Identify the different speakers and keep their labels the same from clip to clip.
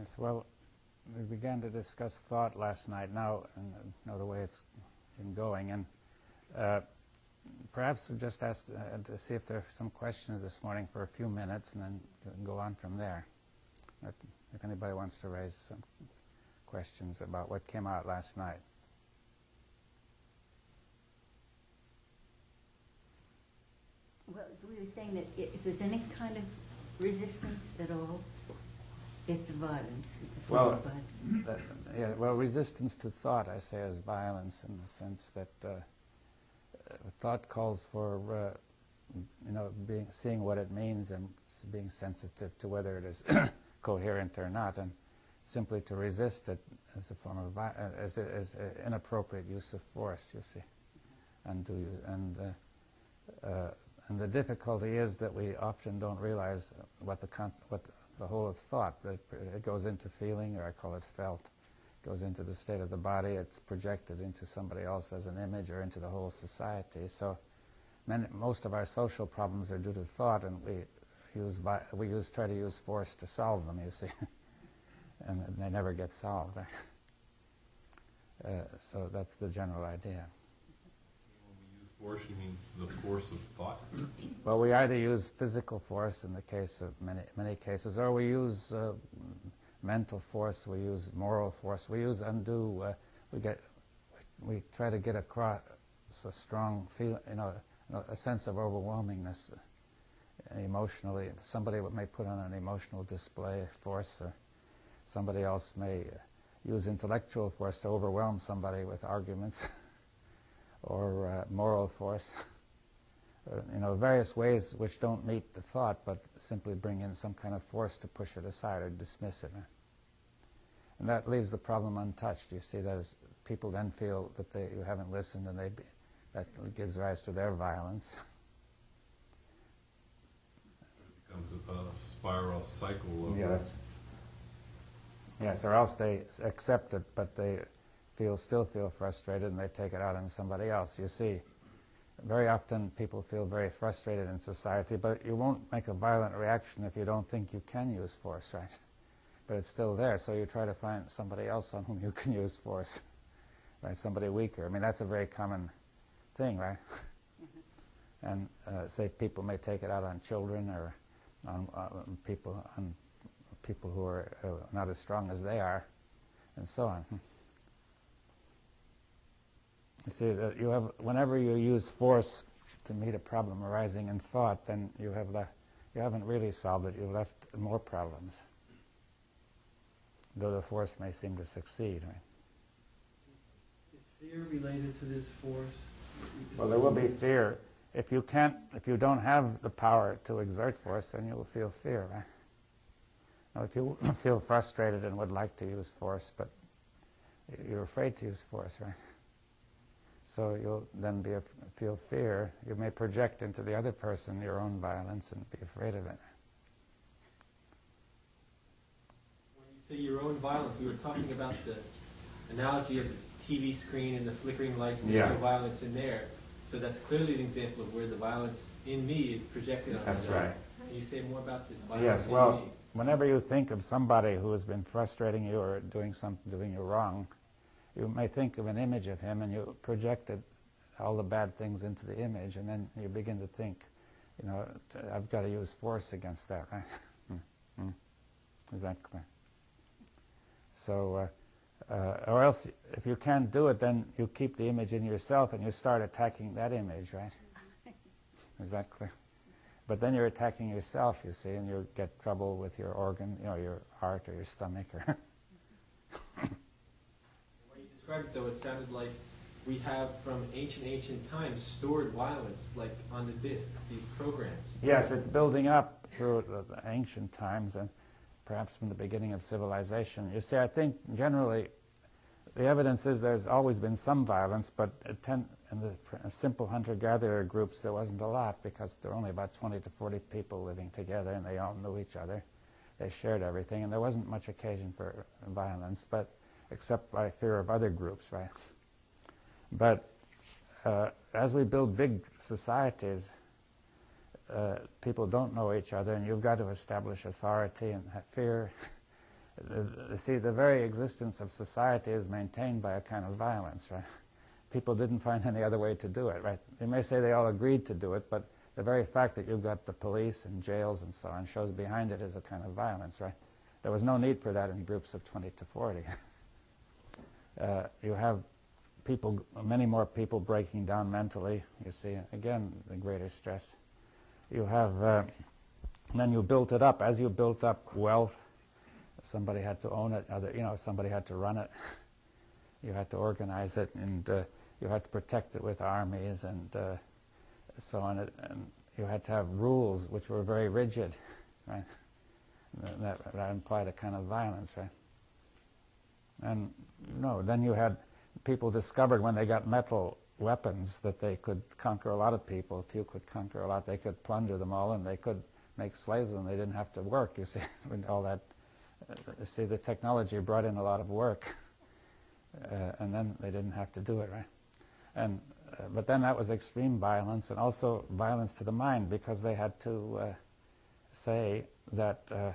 Speaker 1: Yes, well, we began to discuss thought last night now, and know the way it's been going. And uh, perhaps we'll just ask uh, to see if there are some questions this morning for a few minutes and then go on from there. If, if anybody wants to raise some questions about what came out last night.
Speaker 2: Well, we were saying that if there's any kind of resistance at all, it's violence. It's a form
Speaker 1: Well,
Speaker 2: of violence.
Speaker 1: That- yeah, well, resistance to thought, I say, is violence in the sense that uh, uh, thought calls for, uh, you know, being, seeing what it means and being sensitive to whether it is coherent or not, and simply to resist it is a form of uh, as, a, as a inappropriate use of force. You see, and do you, and uh, uh, and the difficulty is that we often don't realize what the con- what the, the whole of thought. It, it goes into feeling, or I call it felt. It Goes into the state of the body. It's projected into somebody else as an image, or into the whole society. So, many, most of our social problems are due to thought, and we use we use try to use force to solve them. You see, and they never get solved. uh, so that's the general idea.
Speaker 3: Force, you mean the force of thought?
Speaker 1: Well, we either use physical force in the case of many many cases, or we use uh, mental force. We use moral force. We use undue. Uh, we get we try to get across a strong feel, you know, a sense of overwhelmingness uh, emotionally. Somebody may put on an emotional display force, or somebody else may uh, use intellectual force to overwhelm somebody with arguments, or uh, moral force. uh, you know, various ways which don't meet the thought, but simply bring in some kind of force to push it aside or dismiss it. And that leaves the problem untouched. You see, that is, people then feel that they, you haven't listened, and they, be, that gives rise to their violence.
Speaker 3: It becomes a, a spiral cycle of.
Speaker 1: Yeah, that's- Yes, or else they accept it, but they feel still feel frustrated, and they take it out on somebody else. You see, very often people feel very frustrated in society, but you won't make a violent reaction if you don't think you can use force, right? But it's still there, so you try to find somebody else on whom you can use force, right? Somebody weaker. I mean, that's a very common thing, right? and uh, say people may take it out on children or on uh, people on people who are uh, not as strong as they are, and so on. You see, that you have whenever you use force to meet a problem arising in thought, then you have le- you haven't really solved it. You've left more problems, though the force may seem to succeed. Right?
Speaker 4: Is fear related to this force?
Speaker 1: Well, there will be fear if you can't, if you don't have the power to exert force, then you will feel fear. Right? Now, if you feel frustrated and would like to use force, but you're afraid to use force, right? So you'll then be af- feel fear. You may project into the other person your own violence and be afraid of it.
Speaker 5: When you say your own violence, we were talking about the analogy of the TV screen and the flickering lights, and there's
Speaker 1: Yeah.
Speaker 5: no violence in there. So that's clearly an example of where the violence in me is projected on
Speaker 1: That's right.
Speaker 5: Can you say more about this violence
Speaker 1: Yes,
Speaker 5: in
Speaker 1: well,
Speaker 5: me?
Speaker 1: whenever you think of somebody who has been frustrating you or doing some doing you wrong, you may think of an image of him and you project it, all the bad things into the image, and then you begin to think, you know, I've got to use force against that, right? Hmm, hmm. Is that clear? So, uh, uh, or else, if you can't do it, then you keep the image in yourself and you start attacking that image, right? Is that clear? But then you're attacking yourself, you see, and you get trouble with your organ, you know, your heart or your stomach. Or
Speaker 5: Though, it sounded like we have from ancient, ancient times stored violence, like on the disk, these programs.
Speaker 1: yes, it's building up through ancient times and perhaps from the beginning of civilization. You see, I think generally the evidence is there's always been some violence, but ten, in the simple hunter-gatherer groups there wasn't a lot because there were only about 20 to 40 people living together and they all knew each other. They shared everything, and there wasn't much occasion for violence, but except by fear of other groups, right? But uh, as we build big societies, uh, people don't know each other, and you've got to establish authority and fear see, the very existence of society is maintained by a kind of violence, right? People didn't find any other way to do it, right? They may say they all agreed to do it, but the very fact that you've got the police and jails and so on shows behind it is a kind of violence, right? There was no need for that in groups of 20 to 40. uh, you have people, many more people breaking down mentally, you see, again, the greater stress. You have, uh, then you built it up. As you built up wealth, somebody had to own it, other, you know, somebody had to run it. You had to organize it, and uh, you had to protect it with armies and uh, so on. And you had to have rules which were very rigid, right? That, that implied a kind of violence, right? And no, then you had people discovered when they got metal weapons that they could conquer a lot of people. If you could conquer a lot, they could plunder them all, and they could make slaves, and they didn't have to work. You see, all that. Uh, see, the technology brought in a lot of work, uh, and then they didn't have to do it, right? And uh, but then that was extreme violence, and also violence to the mind, because they had to uh, say that uh,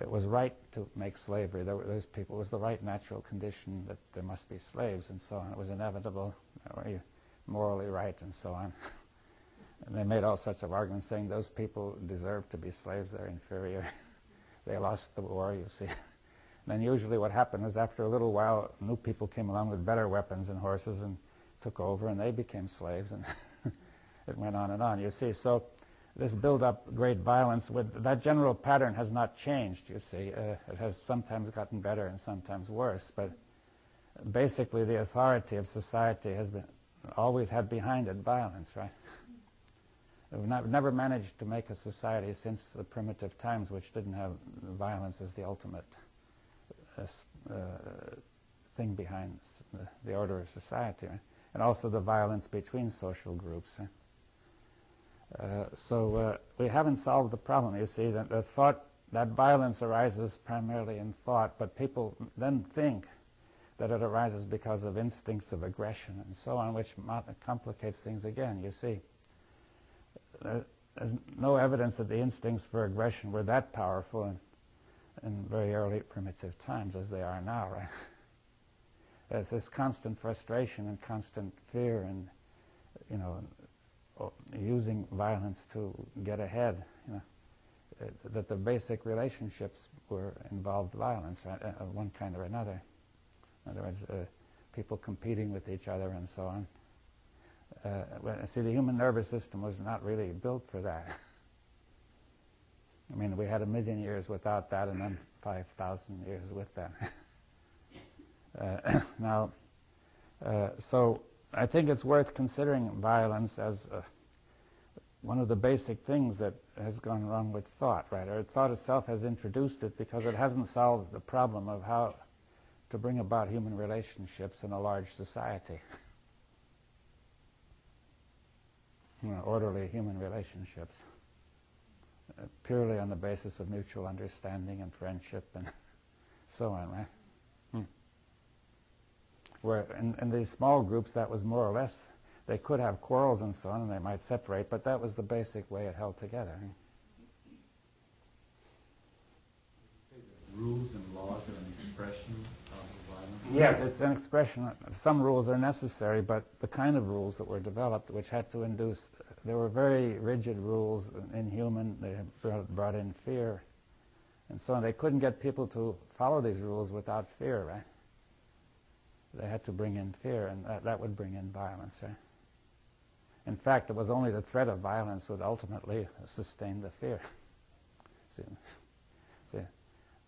Speaker 1: it was right to make slavery. Those people, it was the right natural condition that there must be slaves and so on. It was inevitable, morally right and so on. and they made all sorts of arguments saying those people deserve to be slaves, they're inferior. they lost the war, you see. And then usually what happened was after a little while, new people came along with better weapons and horses and took over and they became slaves and it went on and on, you see. So this build up great violence, with, that general pattern has not changed, you see. Uh, it has sometimes gotten better and sometimes worse, but basically the authority of society has been always had behind it violence, right? We've not, never managed to make a society since the primitive times which didn't have violence as the ultimate uh, uh, thing behind the, the, order of society, right? and also the violence between social groups. Right? Uh, so uh, we haven't solved the problem. You see, that the thought that violence arises primarily in thought, but people then think that it arises because of instincts of aggression and so on, which complicates things again. You see, uh, there's no evidence that the instincts for aggression were that powerful in, in very early primitive times as they are now, right? There's this constant frustration and constant fear and, you know, using violence to get ahead, you know, that the basic relationships were involved violence right, uh, of one kind or another. In other words, uh, people competing with each other and so on. Uh, see, the human nervous system was not really built for that. I mean, we had a million years without that and then 5,000 years with that. uh, now, uh, so I think it's worth considering violence as uh, one of the basic things that has gone wrong with thought, right? Or thought itself has introduced it because it hasn't solved the problem of how to bring about human relationships in a large society. you know, orderly human relationships, uh, purely on the basis of mutual understanding and friendship and so on, right? Where in, in these small groups that was more or less, they could have quarrels and so on, and they might separate, but that was the basic way it held together.
Speaker 6: rules and laws are an expression?
Speaker 1: Yes, it's an expression. Some rules are necessary, but the kind of rules that were developed, which had to induce, there were very rigid rules, inhuman, they brought, brought in fear, and so on. They couldn't get people to follow these rules without fear, right? They had to bring in fear, and that, that would bring in violence. Right? In fact, it was only the threat of violence that ultimately sustained the fear. see, see,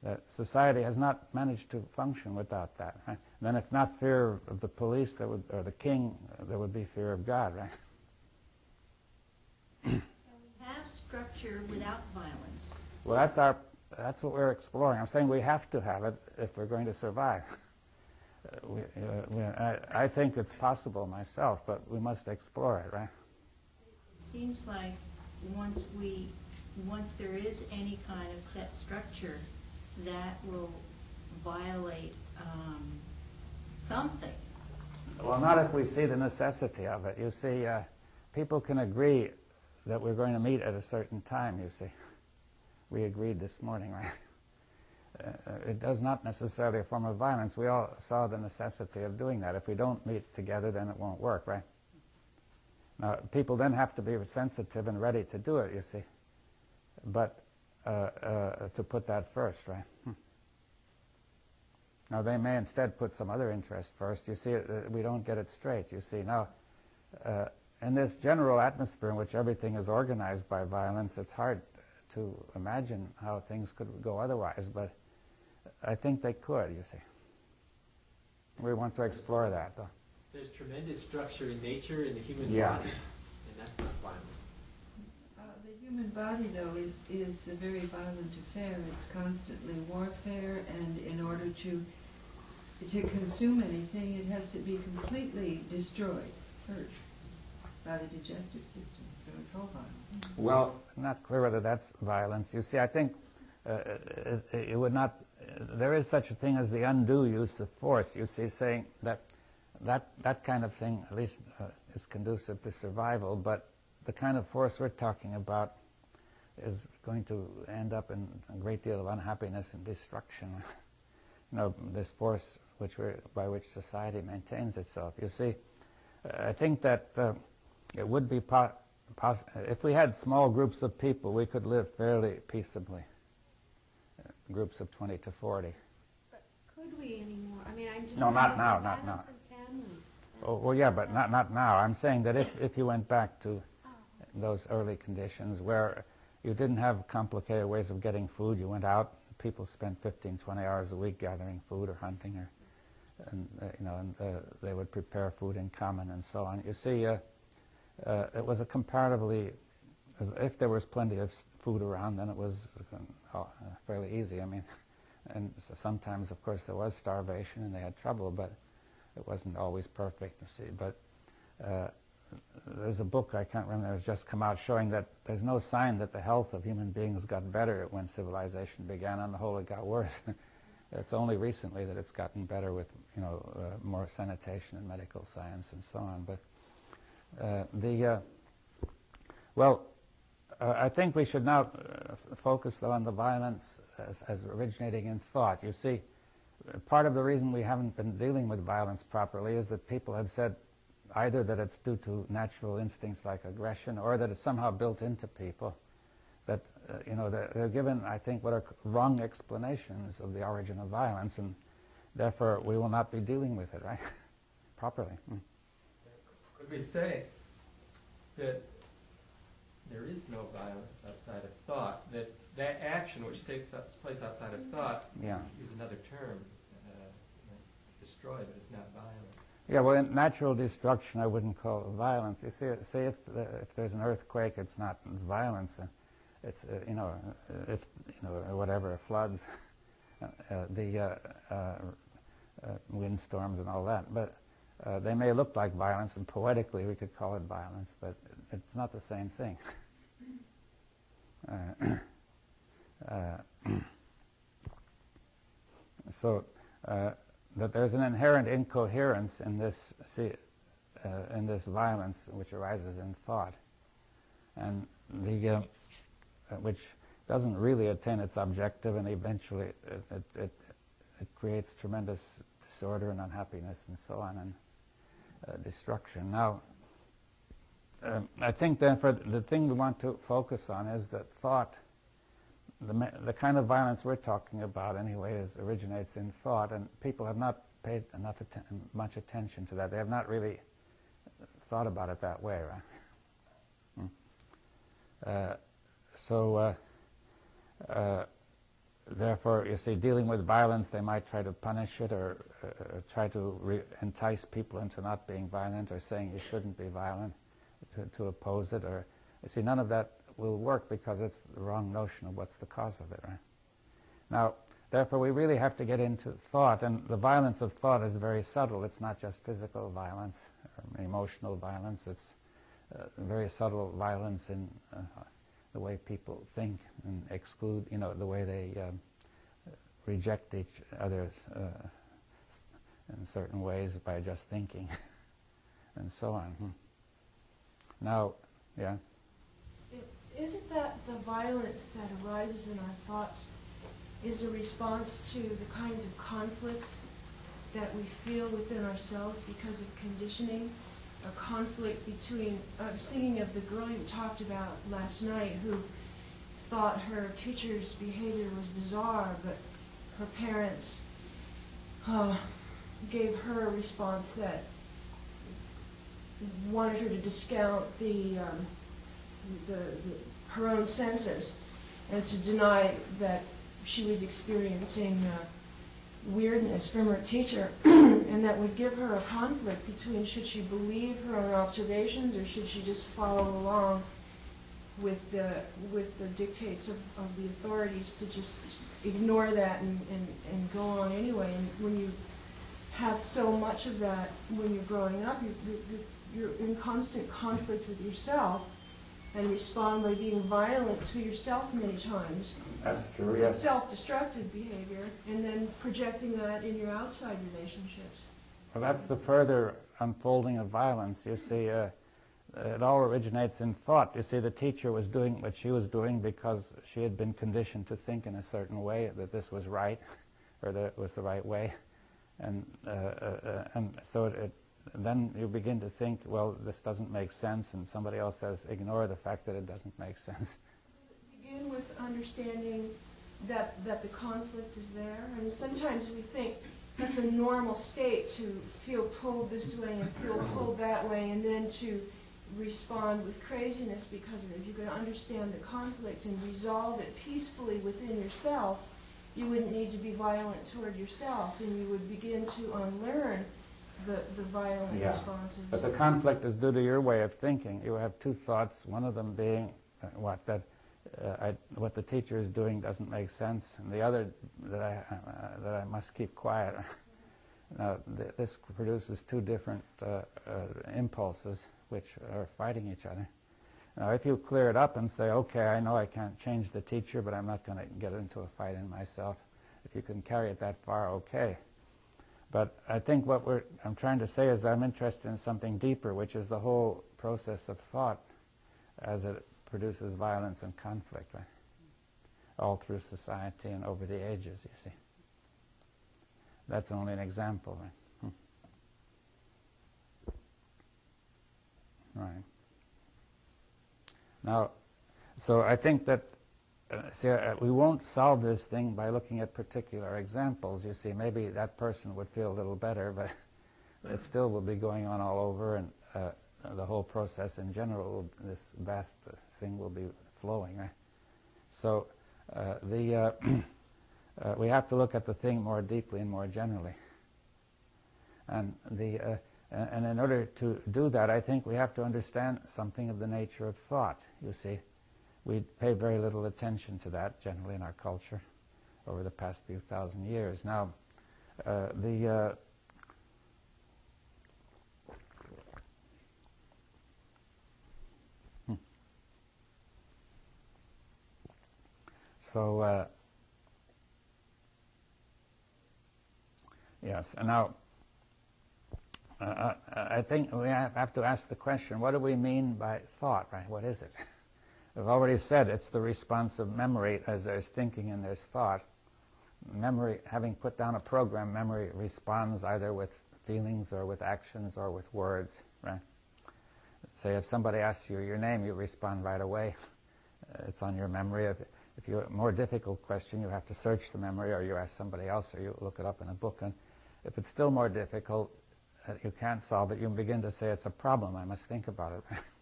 Speaker 1: that society has not managed to function without that. Right? Then, if not fear of the police, there would, or the king, there would be fear of God. Right?
Speaker 7: Can we have structure without violence?
Speaker 1: Well, that's our. That's what we're exploring. I'm saying we have to have it if we're going to survive. we, uh, we, I, I think it's possible myself, but we must explore it, right?
Speaker 7: It seems like once we, once there is any kind of set structure, that will violate um, something.
Speaker 1: Well, not if we see the necessity of it. You see, uh, people can agree that we're going to meet at a certain time, you see. We agreed this morning, right? uh, it does not necessarily a form of violence. We all saw the necessity of doing that. If we don't meet together, then it won't work, right? Now, people then have to be sensitive and ready to do it, you see. But uh, uh, to put that first, right? Hmm. Now, they may instead put some other interest first. You see, uh, we don't get it straight. You see, now, uh, in this general atmosphere in which everything is organized by violence, it's hard to imagine how things could go otherwise, but I think they could, you see. We want to explore that, though.
Speaker 5: There's tremendous structure in nature, in the human
Speaker 1: Yeah.
Speaker 5: body, and that's not violent.
Speaker 8: Uh, The human body, though, is, is a very violent affair. It's constantly warfare, and in order to, to consume anything, it has to be completely destroyed, purged by the digestive system, so it's all violent.
Speaker 1: Well, not clear whether that's violence. You see, I think uh, it, it would not. There is such a thing as the undue use of force. You see, saying that that that kind of thing at least uh, is conducive to survival. But the kind of force we're talking about is going to end up in a great deal of unhappiness and destruction. you know, this force which by which society maintains itself. You see, I think that uh, it would be po- if we had small groups of people, we could live fairly peaceably. Groups of 20 to 40.
Speaker 9: But could we anymore? I mean, I'm just.
Speaker 1: No, not now, not now. Oh, well, yeah, but not, not now. I'm saying that if, if you went back to
Speaker 9: Oh.
Speaker 1: those early conditions where you didn't have complicated ways of getting food, you went out, people spent 15, 20 hours a week gathering food or hunting, or, and, uh, you know, and uh, they would prepare food in common and so on. You see, uh, uh, it was a comparatively, as if there was plenty of food around, then it was uh, fairly easy. I mean, and s- sometimes, of course, there was starvation and they had trouble, but it wasn't always perfect, you see. But uh, there's a book, I can't remember, that's just come out showing that there's no sign that the health of human beings got better when civilization began. On the whole, it got worse. it's only recently that it's gotten better with, you know, uh, more sanitation and medical science and so on. But uh, the, uh, well, uh, I think we should now uh, focus, though, on the violence as, as originating in thought. You see, uh, part of the reason we haven't been dealing with violence properly is that people have said either that it's due to natural instincts like aggression or that it's somehow built into people. That, uh, you know, they're, they're given, I think, what are wrong explanations of the origin of violence, and therefore we will not be dealing with it, right? properly. Mm.
Speaker 10: Could we say that there is no violence outside of thought, that that action which takes place outside of thought,
Speaker 1: Yeah.
Speaker 10: use another term, uh, destroy, but it's not violence.
Speaker 1: Yeah, well, in natural destruction, I wouldn't call it violence. You see, say if the, if there's an earthquake, it's not violence. Uh, it's uh, you know, uh, if you know whatever floods, uh, uh, the uh, uh, uh, windstorms and all that. But uh, they may look like violence, and poetically we could call it violence, but it's not the same thing. uh, uh, so. Uh, that there's an inherent incoherence in this, see, uh, in this violence which arises in thought, and the, uh, which doesn't really attain its objective, and eventually it, it, it, it creates tremendous disorder and unhappiness and so on, and uh, destruction. Now, um, I think therefore the thing we want to focus on is that thought the, the kind of violence we're talking about anyway is originates in thought, and people have not paid enough atten- much attention to that. They have not really thought about it that way, right? Hmm. Uh, so, uh, uh, therefore, you see, dealing with violence, they might try to punish it or uh, try to re- entice people into not being violent or saying you shouldn't be violent to, to oppose it. Or see, none of that will work because it's the wrong notion of what's the cause of it, right? Now, therefore, we really have to get into thought, and the violence of thought is very subtle. It's not just physical violence or emotional violence. It's uh, very subtle violence in uh, the way people think and exclude, you know, the way they um, reject each other's uh, in certain ways by just thinking, and so on. Hmm. Now, yeah.
Speaker 11: Isn't that the violence that arises in our thoughts is a response to the kinds of conflicts that we feel within ourselves because of conditioning. A conflict between, I was thinking of the girl you talked about last night who thought her teacher's behavior was bizarre, but her parents uh, gave her a response that wanted her to discount the, um, the, the her own senses and to deny that she was experiencing uh, weirdness from her teacher, and that would give her a conflict between should she believe her own observations or should she just follow along with the with the dictates of, of the authorities to just ignore that and, and, and go on anyway. And when you have so much of that when you're growing up, you, you, you're in constant conflict with yourself and respond by being violent to yourself many times.
Speaker 1: That's true,
Speaker 11: It's
Speaker 1: yes.
Speaker 11: self-destructive behavior, and then projecting that in your outside relationships.
Speaker 1: Well, that's the further unfolding of violence. You see, uh, it all originates in thought. You see, the teacher was doing what she was doing because she had been conditioned to think in a certain way, that this was right, or that it was the right way. And, uh, uh, uh, and so it, it, then you begin to think, well, this doesn't make sense, and somebody else says, ignore the fact that it doesn't make sense.
Speaker 11: Begin with understanding that, that the conflict is there. I mean, sometimes we think that's a normal state to feel pulled this way and feel pulled that way, and then to respond with craziness because of it. If you could understand the conflict and resolve it peacefully within yourself, you wouldn't need to be violent toward yourself, and you would begin to unlearn the, the violent
Speaker 1: Yeah.
Speaker 11: responses.
Speaker 1: But the conflict is due to your way of thinking. You have two thoughts, one of them being uh, what, that uh, I, what the teacher is doing doesn't make sense, and the other that I, uh, that I must keep quiet. now, th- this produces two different uh, uh, impulses which are fighting each other. Now, if you clear it up and say, okay, I know I can't change the teacher, but I'm not going to get into a fight in myself, if you can carry it that far, okay. But I think what we're, I'm trying to say is I'm interested in something deeper, which is the whole process of thought as it produces violence and conflict, right? All through society and over the ages, you see. That's only an example, right? Hmm. Right. Now, so I think that see, uh, we won't solve this thing by looking at particular examples. You see, maybe that person would feel a little better, but it still will be going on all over, and uh, the whole process in general, this vast uh, thing will be flowing. Right? So, uh, the uh, uh, we have to look at the thing more deeply and more generally. And the uh, and in order to do that, I think we have to understand something of the nature of thought. You see we pay very little attention to that generally in our culture over the past few thousand years. Now, uh, the uh, hmm. so uh, yes, and now. Uh, I I think we have to ask the question: What do we mean by thought? Right? What is it? I've already said it's the response of memory as there's thinking and there's thought. Memory, having put down a program, memory responds either with feelings or with actions or with words, right? Say if somebody asks you your name, you respond right away. It's on your memory. If, if you're a more difficult question, you have to search the memory or you ask somebody else or you look it up in a book. And if it's still more difficult, uh, you can't solve it, you begin to say it's a problem, I must think about it.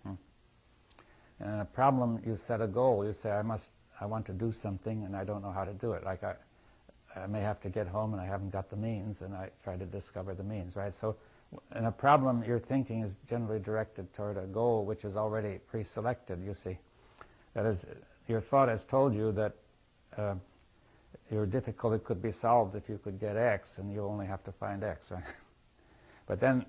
Speaker 1: And a problem, you set a goal. You say, I must, I want to do something, and I don't know how to do it. Like I, I may have to get home, and I haven't got the means, and I try to discover the means, right? So, in a problem, your thinking is generally directed toward a goal which is already pre-selected. You see, that is, your thought has told you that uh, your difficulty could be solved if you could get X, and you only have to find X, right? but then,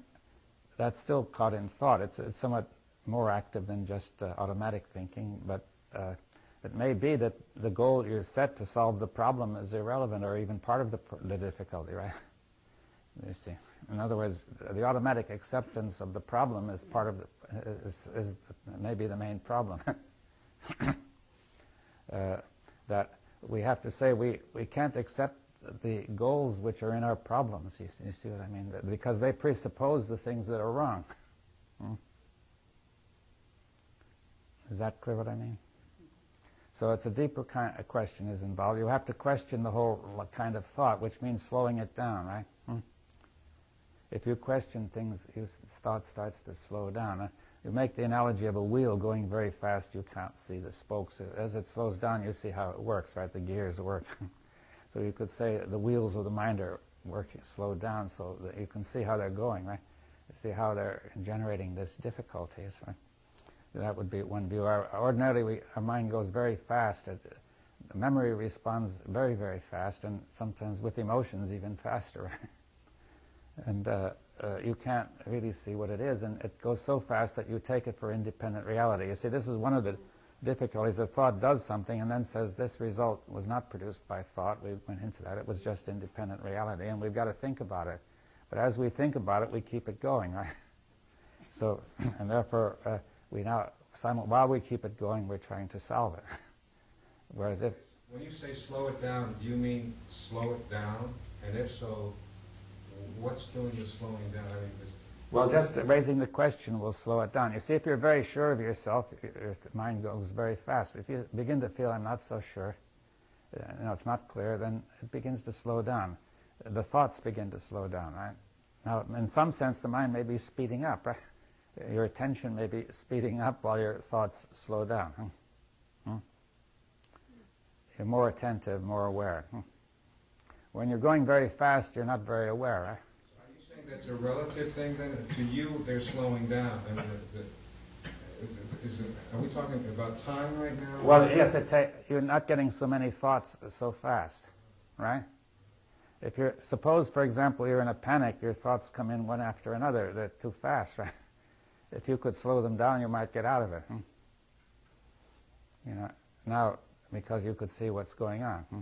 Speaker 1: that's still caught in thought. It's, it's somewhat more active than just uh, automatic thinking, but uh, it may be that the goal you're set to solve the problem is irrelevant or even part of the, the difficulty, right? you see. In other words, the automatic acceptance of the problem is part of the, is, is maybe the main problem. uh, that we have to say we, we can't accept the goals which are in our problems. You, see- you see what I mean? Because they presuppose the things that are wrong. Is that clear what I mean? So it's a deeper kind of question is involved. You have to question the whole kind of thought, which means slowing it down, right? Hmm? If you question things, your thought starts to slow down. Uh, you make the analogy of a wheel going very fast, you can't see the spokes. As it slows down, you see how it works, right? The gears work. so you could say the wheels of the mind are working slowed down so that you can see how they're going, right? You see how they're generating this difficulties, right? That would be one view. Our, ordinarily, we, our mind goes very fast. It, memory responds very, very fast, and sometimes with emotions even faster. and uh, uh, you can't really see what it is, and it goes so fast that you take it for independent reality. You see, this is one of the difficulties. that thought does something and then says this result was not produced by thought. We went into that. It was just independent reality, and we've got to think about it. But as we think about it, we keep it going, right? So, and therefore, uh, we now, while we keep it going, we're trying to solve it. Whereas if,
Speaker 12: When you say slow it down, do you mean slow it down? And if so, what's doing the slowing down? I mean,
Speaker 1: well, just raising the question will slow it down. You see, if you're very sure of yourself, your your mind goes very fast. If you begin to feel, I'm not so sure, uh, you know, it's not clear, then it begins to slow down. The thoughts begin to slow down, right? Now, in some sense, the mind may be speeding up, right? Your attention may be speeding up while your thoughts slow down. huh? Hmm? You're more attentive, more aware. Hmm? When you're going very fast, you're not very aware, right?
Speaker 12: Are you saying that's a relative thing then? To you, they're slowing down. I mean, the- the- is it, are we talking about time right now?
Speaker 1: Well, yes, it ta- you're not getting so many thoughts so fast, right? If you're, suppose, for example, you're in a panic, your thoughts come in one after another. They're too fast, right? If you could slow them down, you might get out of it. hmm? You know, now because you could see what's going on. hmm?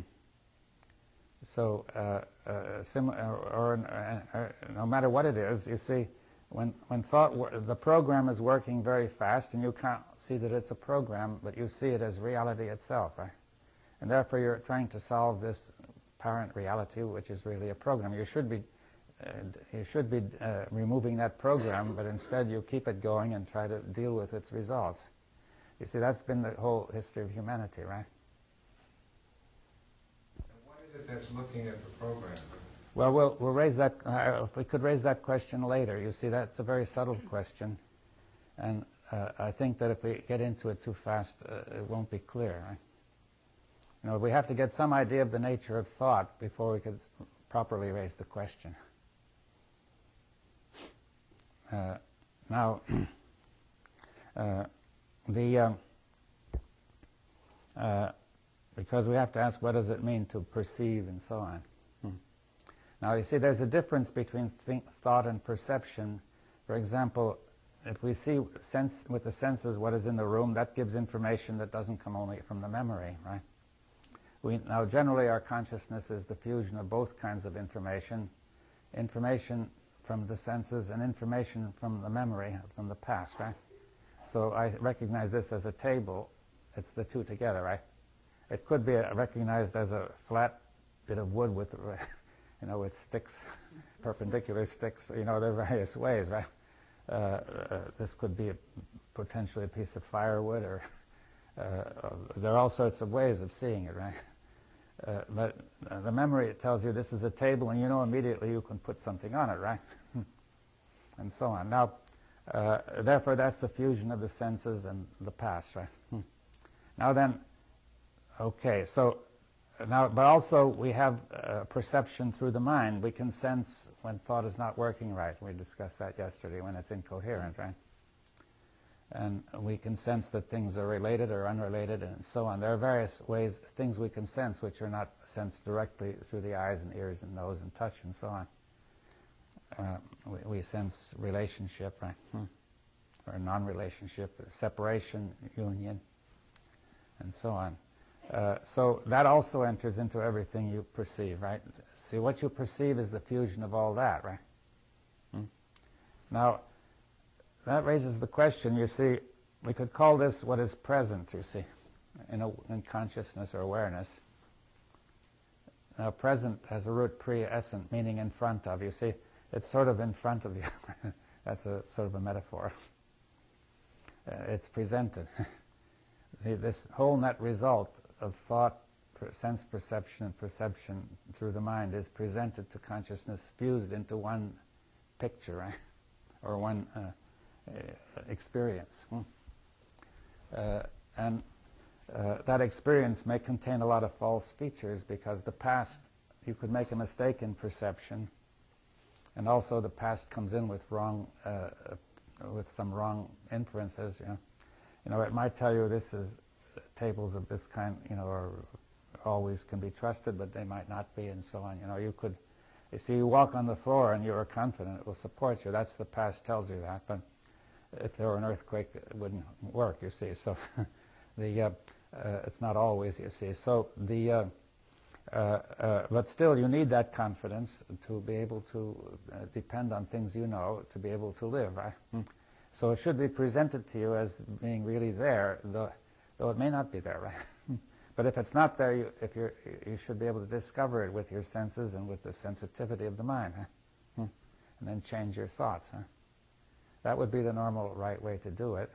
Speaker 1: So, uh, uh, sim- or, or, uh, uh, no matter what it is, you see, when, when thought, wor- the program is working very fast, and you can't see that it's a program, but you see it as reality itself, right? And therefore, you're trying to solve this apparent reality, which is really a program. You should be, uh, you should be uh, removing that program, but instead you keep it going and try to deal with its results. You see, that's been the whole history of humanity, right?
Speaker 12: And what is it that's looking at the program?
Speaker 1: Well, we'll, we'll raise that, uh, if we could raise that question later. You see, that's a very subtle question. And uh, I think that if we get into it too fast, uh, it won't be clear. Right? You know, we have to get some idea of the nature of thought before we could properly raise the question. Uh, now, uh, the, um, uh, because we have to ask what does it mean to perceive and so on. Hmm. Now, you see, there's a difference between thought and perception. For example, if we see sense with the senses what is in the room, that gives information that doesn't come only from the memory, right? We, now, generally, our consciousness is the fusion of both kinds of information information from the senses and information from the memory from the past, right? So I recognize this as a table. It's the two together, right? It could be recognized as a flat bit of wood with, you know, with sticks, perpendicular sticks. You know, there are various ways, right? Uh, uh, this could be a, potentially a piece of firewood, or uh, there are all sorts of ways of seeing it, right? Uh, but uh, the memory it tells you this is a table, and you know immediately you can put something on it, right? and so on. Now, uh, therefore, that's the fusion of the senses and the past, right? Hmm. Now then, okay, so now, but also we have uh, perception through the mind. We can sense when thought is not working right. We discussed that yesterday when it's incoherent, right? And we can sense that things are related or unrelated and so on. There are various ways, things we can sense which are not sensed directly through the eyes and ears and nose and touch and so on. Uh, we, we sense relationship, right? Hmm. Or non-relationship, separation, union, and so on. Uh, so that also enters into everything you perceive, right? See, what you perceive is the fusion of all that, right? Hmm? Now, that raises the question, you see, we could call this what is present, you see, in, a, in consciousness or awareness. Now, present has a root pre-essent, meaning in front of. You see, it's sort of in front of you. That's a sort of a metaphor. Uh, it's presented. see, this whole net result of thought, sense perception, and perception through the mind is presented to consciousness, fused into one picture, right? or one uh, experience. Hmm. Uh, and uh, that experience may contain a lot of false features because the past, you could make a mistake in perception, and also the past comes in with wrong, uh, with some wrong inferences. You know, you know, it might tell you this is tables of this kind, you know, are always can be trusted, but they might not be, and so on. You know, you could, you see, you walk on the floor and you are confident it will support you. That's the past tells you that, but if there were an earthquake, it wouldn't work. You see, so the uh, uh, it's not always. You see, so the uh, uh, uh, but still, you need that confidence to be able to uh, depend on things you know to be able to live. Right? Mm. So it should be presented to you as being really there, though, though it may not be there. Right? but if it's not there, you, if you're, you should be able to discover it with your senses and with the sensitivity of the mind, huh? Mm. and then change your thoughts. Huh? That would be the normal right way to do it.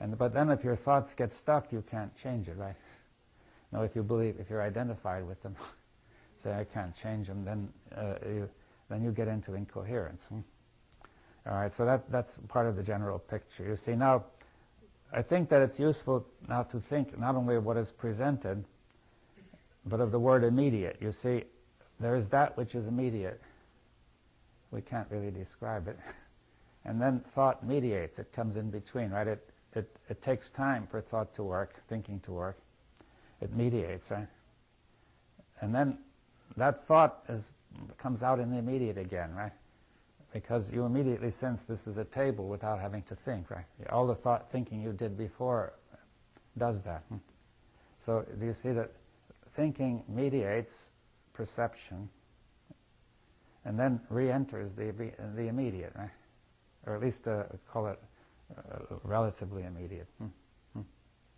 Speaker 1: And, but then if your thoughts get stuck, you can't change it, right? No, if you believe, if you're identified with them, say, I can't change them, then, uh, you, then you get into incoherence. Hmm? All right, so that, that's part of the general picture. You see, now, I think that it's useful now to think not only of what is presented, but of the word immediate. You see, there is that which is immediate. We can't really describe it. And then thought mediates. It comes in between, right? It, it, it takes time for thought to work, thinking to work. It mediates, right? And then that thought is, comes out in the immediate again, right? Because you immediately sense this is a table without having to think, right? All the thought thinking you did before does that. So do you see that thinking mediates perception and then re-enters the, the immediate, right? Or at least uh, call it uh, relatively immediate. Hmm. Hmm.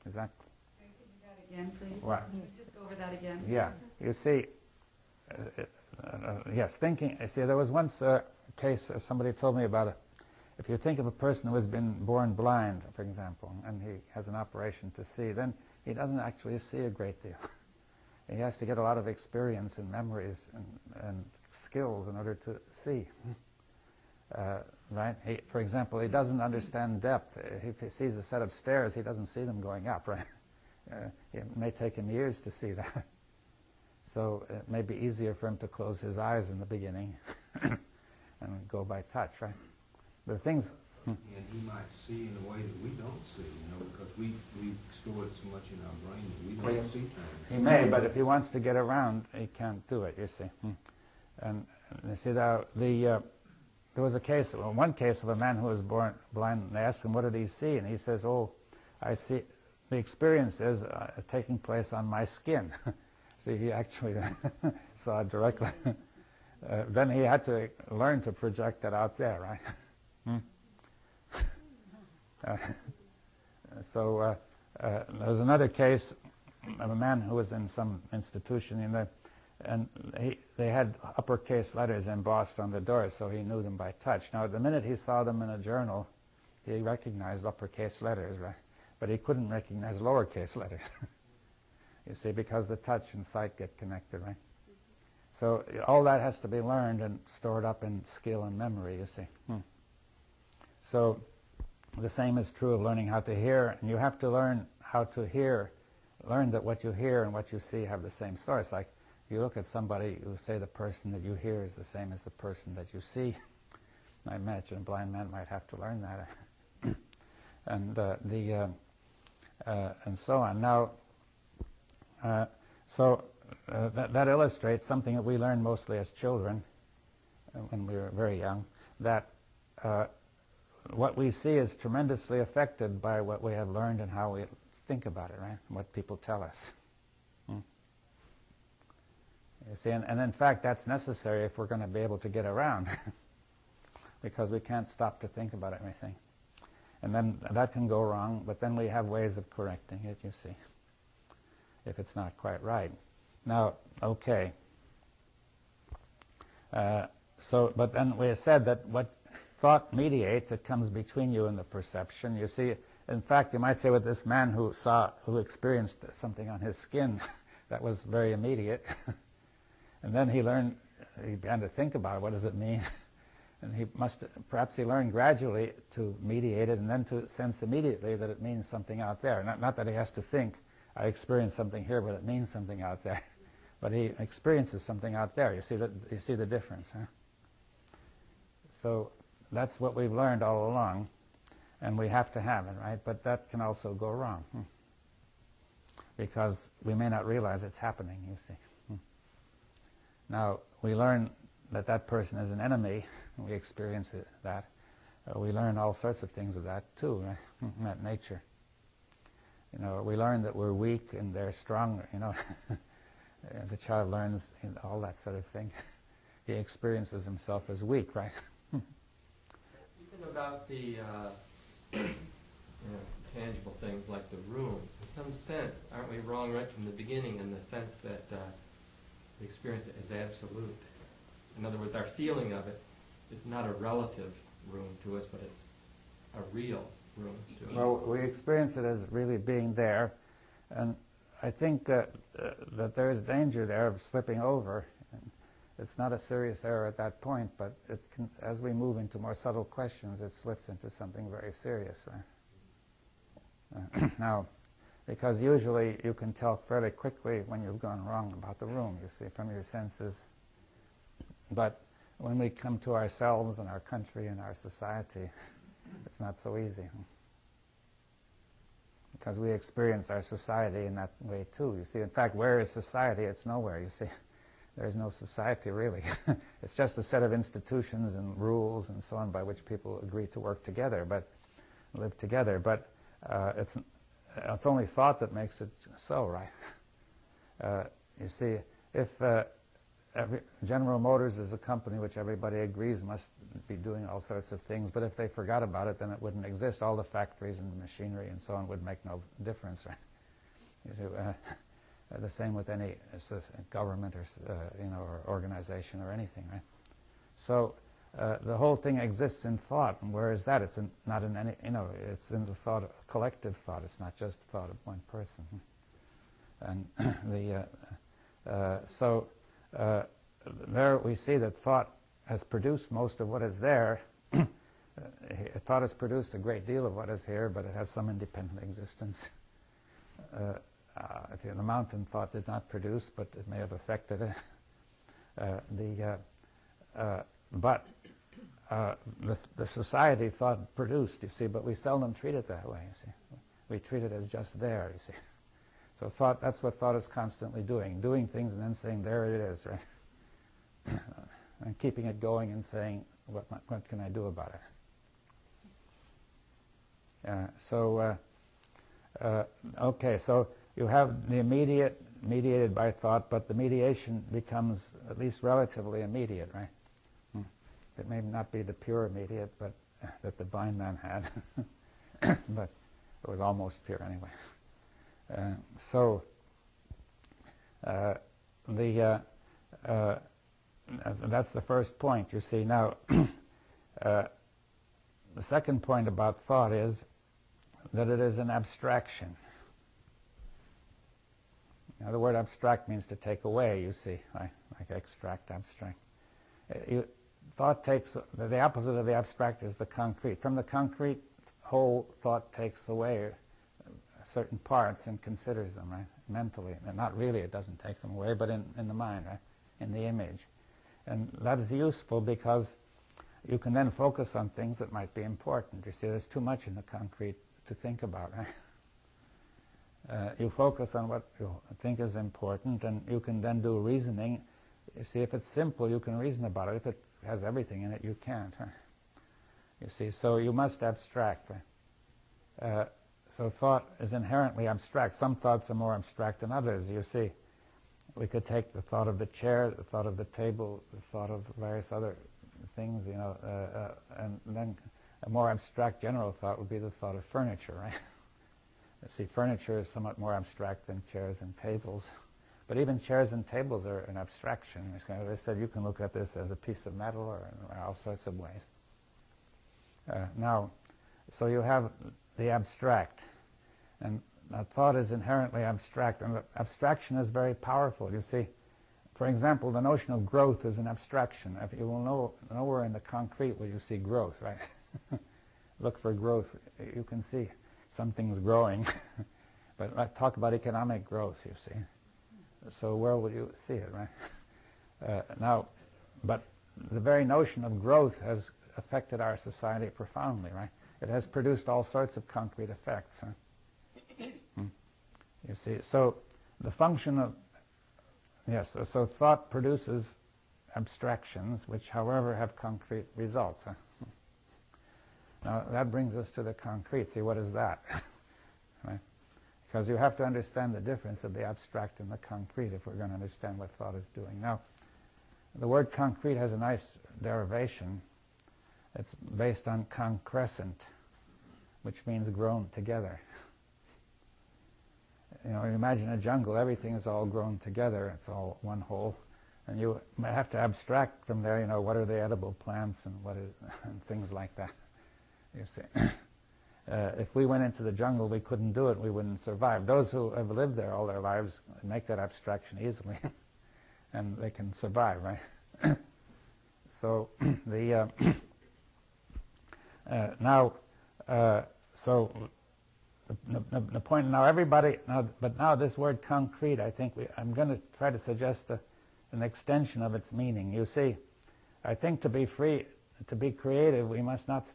Speaker 1: Is that?
Speaker 8: Could you do that again, please?
Speaker 1: What?
Speaker 8: Just go over that again.
Speaker 1: Yeah. You see, uh, uh, yes, thinking. See, there was once a case uh, somebody told me about. A, if you think of a person who has been born blind, for example, and he has an operation to see, then he doesn't actually see a great deal. he has to get a lot of experience and memories and, and skills in order to see. Uh, right? He, for example, he doesn't understand depth. If he sees a set of stairs, he doesn't see them going up, right? Uh, it may take him years to see that. So it may be easier for him to close his eyes in the beginning and go by touch, right? The things. Hmm.
Speaker 3: And he might see in a way that we don't see, you know, because we, we store it so much in our brain that we don't see things.
Speaker 1: He may, but if he wants to get around, he can't do it. You see, Hmm. and, and you see the the uh, there was a case, well, one case of a man who was born blind. And they asked him, "What did he see?" And he says, "Oh, I see. The experience is, uh, is taking place on my skin." see, he actually saw it directly. uh, then he had to learn to project it out there, right? Hmm. Uh, so uh, uh, there was another case of a man who was in some institution, you know, and he, they had uppercase letters embossed on the doors, so he knew them by touch. Now, the minute he saw them in a journal, he recognized uppercase letters, right? But he couldn't recognize lowercase letters. you see, because the touch and sight get connected, right? So all that has to be learned and stored up in skill and memory, you see. Hmm. So the same is true of learning how to hear, and you have to learn how to hear, learn that what you hear and what you see have the same source. Like you look at somebody, you say the person that you hear is the same as the person that you see. I imagine a blind man might have to learn that, and uh, the uh, uh, and so on. Now, uh, so uh, that, that illustrates something that we learned mostly as children when we were very young. That what we see is tremendously affected by what we have learned and how we think about it, right? What people tell us. You see, and, and in fact, that's necessary if we're going to be able to get around, because we can't stop to think about anything. And then that can go wrong, but then we have ways of correcting it, you see, if it's not quite right. Now, okay, Uh, so, but then we said that what thought mediates, it comes between you and the perception. You see, in fact, you might say with this man who saw, who experienced something on his skin, that was very immediate. and then he learned, he began to think about it, what does it mean? and he must, perhaps he learned gradually to mediate it and then to sense immediately that it means something out there. Not, not that he has to think, I experienced something here, but it means something out there. but he experiences something out there. You see the, you see the difference, huh? So that's what we've learned all along, and we have to have it, right? But that can also go wrong, hmm? because we may not realize it's happening, you see. Now, we learn that that person is an enemy, we experience it, that. Uh, we learn all sorts of things of that too, right? That nature. You know, we learn that we're weak and they're strong, you know. the child learns all that sort of thing. he experiences himself as weak, right?
Speaker 10: Even about the uh, you know, tangible things like the room, in some sense, aren't we wrong right from the beginning in the sense that uh, experience it as absolute? In other words, our feeling of it is not a relative room to us, but it's a real room to us.
Speaker 1: Well, we experience it as really being there, and I think uh, uh, that there is danger there of slipping over. It's not a serious error at that point, but it can, as we move into more subtle questions, it slips into something very serious. Right? Uh, now, because usually you can tell fairly quickly when you've gone wrong about the room, you see, from your senses. But when we come to ourselves and our country and our society, it's not so easy. Because we experience our society in that way too. You see, in fact, where is society? It's nowhere, you see. There is no society really. it's just a set of institutions and rules and so on by which people agree to work together, but live together. But uh, it's, it's only thought that makes it so, right? Uh, you see, if uh, every, General Motors is a company which everybody agrees must be doing all sorts of things, but if they forgot about it, then it wouldn't exist. All the factories and machinery and so on would make no difference, right? See, uh, the same with any uh, government or uh, you know or organization or anything, right? So uh, the whole thing exists in thought, and where is that? It's in, not in any, you know, it's in the thought, collective thought. It's not just thought of one person. And the uh, uh, so uh, there we see that thought has produced most of what is there. thought has produced a great deal of what is here, but it has some independent existence. Uh, uh, the mountain thought did not produce, but it may have affected it. Uh, the, uh, the, the society thought produced, you see, but we seldom treat it that way, you see. We treat it as just there, you see. So thought, that's what thought is constantly doing, doing things and then saying, there it is, right? and keeping it going and saying, what, what can I do about it? Uh, so, uh, uh, okay, so you have the immediate mediated by thought, but the mediation becomes at least relatively immediate, right? It may not be the pure immediate, but that the blind man had, but it was almost pure anyway. Uh, so uh, the uh, uh, that's the first point. You see now. Uh, the second point about thought is that it is an abstraction. Now, the word abstract means to take away, you see, like, like extract, abstract. Uh, you, thought takes, the opposite of the abstract is the concrete. From the concrete whole, thought takes away certain parts and considers them, right, mentally. And not really, it doesn't take them away, but in, in the mind, right, in the image. And that is useful because you can then focus on things that might be important. You see, there's too much in the concrete to think about, right? Uh, you focus on what you think is important, and you can then do reasoning. You see, if it's simple, you can reason about it. If it has everything in it, you can't. Huh? You see, so you must abstract. Uh, so thought is inherently abstract. Some thoughts are more abstract than others. You see, we could take the thought of the chair, the thought of the table, the thought of various other things, you know, uh, uh, and then a more abstract general thought would be the thought of furniture, right? See, furniture is somewhat more abstract than chairs and tables, But even chairs and tables are an abstraction. They said you can look at this as a piece of metal or in all sorts of ways. Uh, now, so you have the abstract, and thought is inherently abstract, and abstraction is very powerful. You see, for example, the notion of growth is an abstraction. If you will know nowhere in the concrete will you see growth, right? Look for growth. You can see something's growing, but talk about economic growth. You see, so where will you see it, right? Uh, now, but the very notion of growth has affected our society profoundly, right? It has produced all sorts of concrete effects. Huh? Hmm. You see, so the function of yes, so, so thought produces abstractions, which, however, have concrete results. Huh? Now that brings us to the concrete. See, what is that? right? Because you have to understand the difference of the abstract and the concrete if we're going to understand what thought is doing. Now, the word concrete has a nice derivation. It's based on concrescent, which means grown together. you know, you imagine a jungle, everything is all grown together, it's all one whole. And you have to abstract from there, you know, what are the edible plants and what is, and things like that. You see. Uh, if we went into the jungle, we couldn't do it, we wouldn't survive. Those who have lived there all their lives make that abstraction easily, and they can survive, right? so the uh, uh, now, uh, so the, the, the, point now, everybody now, but now this word concrete, I think we, I'm going to try to suggest a, an extension of its meaning. You see, I think to be free, to be creative, we must not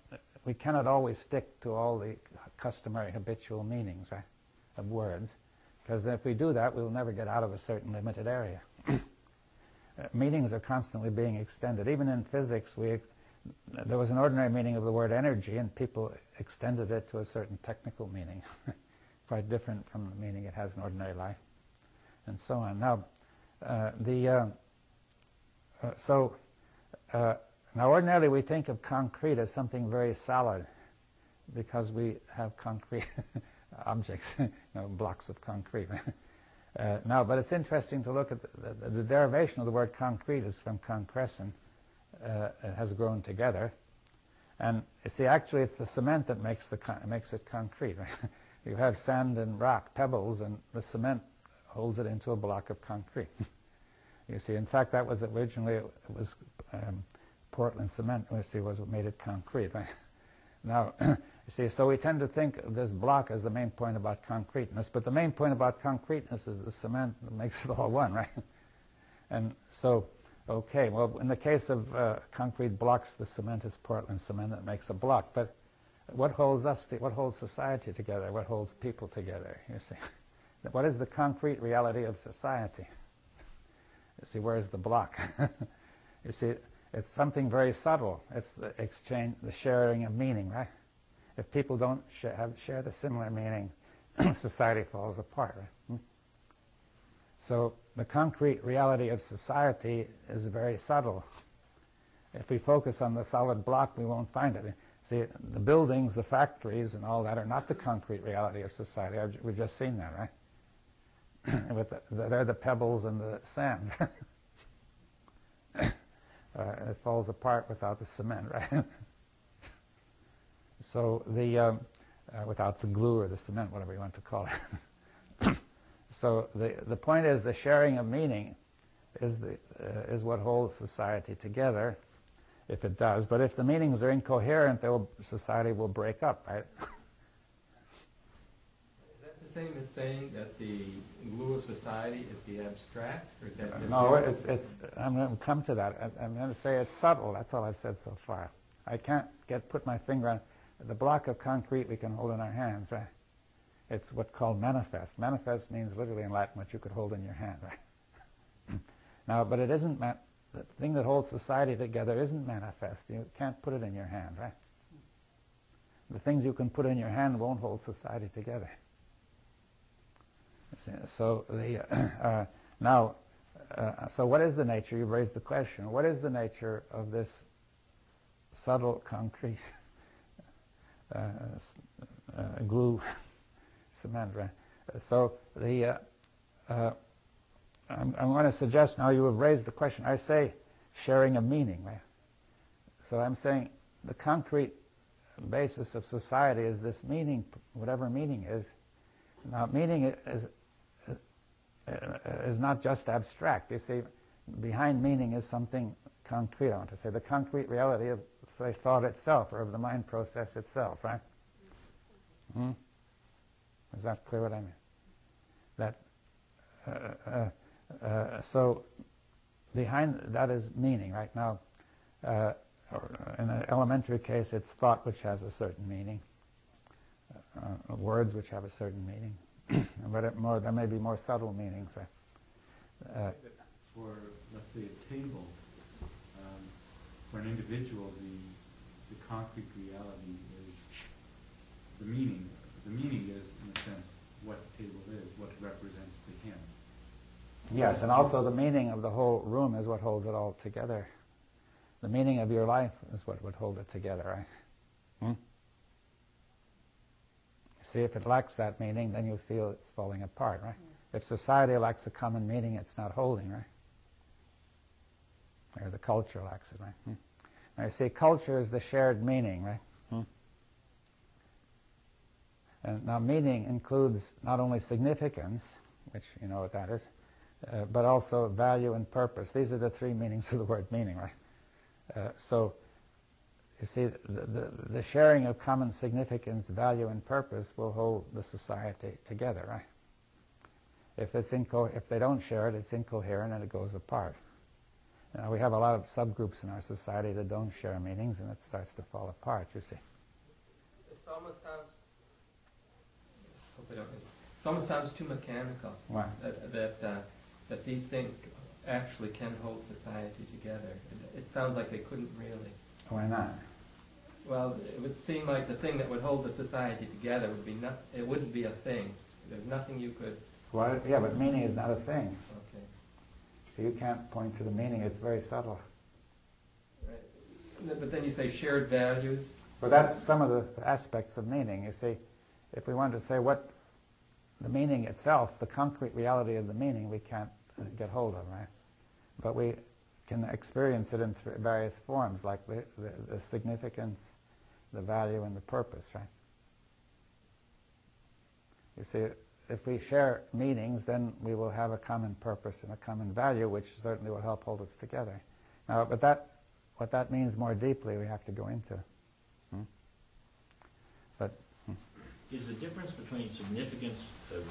Speaker 1: we cannot always stick to all the customary habitual meanings right, of words, because if we do that, we will never get out of a certain limited area. uh, meanings are constantly being extended. Even in physics, we, there was an ordinary meaning of the word energy, and people extended it to a certain technical meaning, quite different from the meaning it has in ordinary life, and so on. Now, uh, the uh, uh so uh, now, ordinarily we think of concrete as something very solid because we have concrete objects, you know, blocks of concrete. uh, now, but it's interesting to look at the, the, the, derivation of the word concrete is from concrescent. Uh, it has grown together. And you see, actually, it's the cement that makes, the makes it concrete. You have sand and rock, pebbles, and the cement holds it into a block of concrete. you see, in fact, that was originally, it was um, Portland cement, you see, was what made it concrete. Right? Now, you see, so we tend to think of this block as the main point about concreteness, but the main point about concreteness is the cement that makes it all one, right? And so, okay, well, in the case of uh, concrete blocks, the cement is Portland cement that makes a block. But what holds us, to, what holds society together? What holds people together? You see, what is the concrete reality of society? You see, where is the block? you see, it's something very subtle. It's the exchange, the sharing of meaning, right? If people don't share, have, share the similar meaning, society falls apart. Right? Hmm? So the concrete reality of society is very subtle. If we focus on the solid block, we won't find it. See, the buildings, the factories, and all that are not the concrete reality of society. We've just seen that, right? With the, they're the pebbles and the sand. uh, it falls apart without the cement, right? so the um, uh, without the glue or the cement, whatever you want to call it. so the the point is the sharing of meaning is the uh, is what holds society together, if it does. But if the meanings are incoherent, will, society will break up, right?
Speaker 10: same as saying that the glue of society is the abstract, or is that
Speaker 1: No, it's, it's, I'm going to come to that. I, I'm going to say it's subtle. That's all I've said so far. I can't get put my finger on the block of concrete we can hold in our hands, right? It's what's called manifest. Manifest means literally in Latin what you could hold in your hand, right? now, but it isn't, the thing that holds society together isn't manifest. You can't put it in your hand, right? The things you can put in your hand won't hold society together. So the, uh, now, uh, so what is the nature? You've raised the question. What is the nature of this subtle concrete uh, uh glue cement? Right? So the uh, uh, I'm, I'm going to suggest now you have raised the question. I say sharing a meaning, right? So I'm saying the concrete basis of society is this meaning, whatever meaning is. Now, meaning is, is, is not just abstract. You see, behind meaning is something concrete, I want to say. The concrete reality of, say, thought itself or of the mind process itself, right? Hmm? Is that clear what I mean? That, uh, uh, uh, so behind that is meaning, right? Now, uh, in an elementary case, it's thought which has a certain meaning, uh, words which have a certain meaning, but it more, there may be more subtle meanings. Uh,
Speaker 6: For, let's say, a table, um, for an individual, the, the concrete reality is the meaning. The meaning is, in a sense, what the table is, what represents to him.
Speaker 1: Yes, and also the meaning of the whole room is what holds it all together. The meaning of your life is what would hold it together, right? Hmm? See, if it lacks that meaning, then you feel it's falling apart, right? If society lacks a common meaning, it's not holding, right? Or the culture lacks it, right? Hmm? Now, you see, culture is the shared meaning, right? Hmm? And now, meaning includes not only significance, which you know what that is, uh, but also value and purpose. These are the three meanings of the word meaning, right? Uh, so, you see, the, the, the, sharing of common significance, value, and purpose will hold the society together, right? If, it's inco- if they don't share it, it's incoherent and it goes apart. Now, we have a lot of subgroups in our society that don't share meanings, and it starts to fall apart, you see.
Speaker 10: It almost sounds, hope I don't, it almost sounds too mechanical.
Speaker 1: Why?
Speaker 10: That, that, uh, that these things actually can hold society together. It, it sounds like they couldn't really.
Speaker 1: Why not?
Speaker 10: Well, it would seem like the thing that would hold the society together would be not, it wouldn't be a thing. There's nothing you could,
Speaker 1: Why? Yeah, but meaning is not a thing.
Speaker 10: okay.
Speaker 1: So you can't point to the meaning. It's very subtle.
Speaker 10: Right. But then you say shared values.
Speaker 1: Well, that's some of the aspects of meaning. You see, if we wanted to say what the meaning itself, the concrete reality of the meaning, we can't uh, get hold of, right? But we can experience it in th- various forms, like the, the, the significance, the value, and the purpose, right? You see, if we share meanings, then we will have a common purpose and a common value, which certainly will help hold us together. Now, but that, what that means more deeply, we have to go into. Hmm? But hmm.
Speaker 13: Is the difference between significance,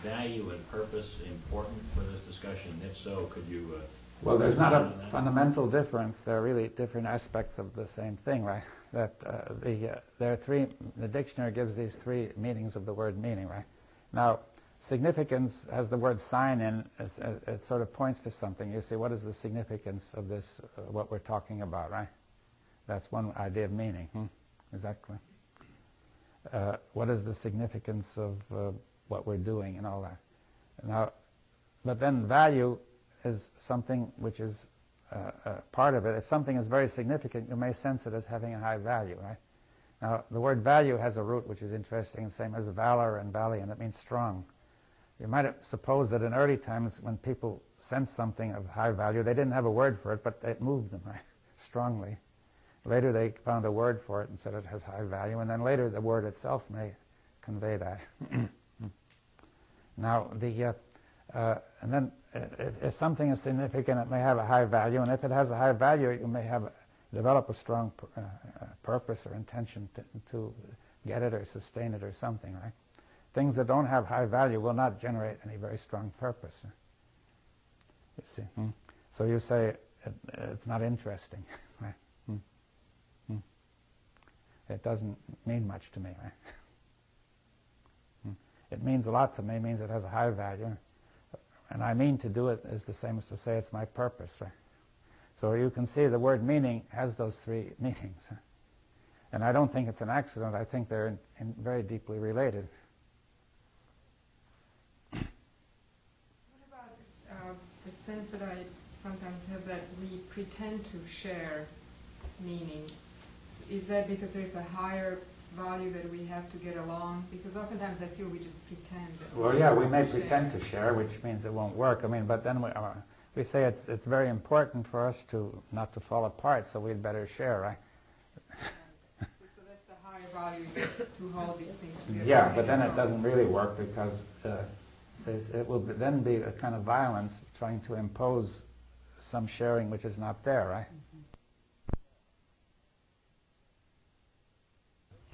Speaker 13: value, and purpose important for this discussion? If so, could you? Uh,
Speaker 1: well, there's not a fundamental difference. They're really different aspects of the same thing, right? That uh, the uh, there are three. The dictionary gives these three meanings of the word meaning, right? Now, significance has the word sign in. It's, uh, it sort of points to something. You see, what is the significance of this? Uh, what we're talking about, right? That's one idea of meaning. Hmm? Exactly. Uh, what is the significance of uh, what we're doing and all that? Now, but then value is something which is uh, uh, part of it. If something is very significant, you may sense it as having a high value, right? Now, the word value has a root which is interesting, same as valor and valiant. It means strong. You might have supposed that in early times, when people sensed something of high value, they didn't have a word for it, but it moved them right? strongly. Later, they found a word for it and said it has high value, and then later, the word itself may convey that. now, the uh, uh, and then if, if, something is significant, it may have a high value, and if it has a high value, you may have develop a strong uh, purpose or intention to, to, get it or sustain it or something, right? Things that don't have high value will not generate any very strong purpose. You see, hmm? so you say it, it's not interesting, right? Hmm? Hmm? It doesn't mean much to me, right? it means a lot to me. It means it has a high value and I mean to do it is the same as to say it's my purpose. Right? So you can see the word meaning has those three meanings. And I don't think it's an accident. I think they're in, in very deeply related.
Speaker 8: What about uh, the sense that I sometimes have that we pretend to share meaning? Is that because there's a higher value that we have to get along? Because oftentimes I feel we just pretend that.
Speaker 1: Well, yeah, we may
Speaker 8: share.
Speaker 1: pretend to share, which means it won't work. I mean, but then we, uh, we say it's, it's very important for us to not to fall apart, so we'd better share, right?
Speaker 8: So that's the higher value to hold these things together.
Speaker 1: Yeah, but then it doesn't really work because uh, it will be- then be a kind of violence trying to impose some sharing which is not there, right?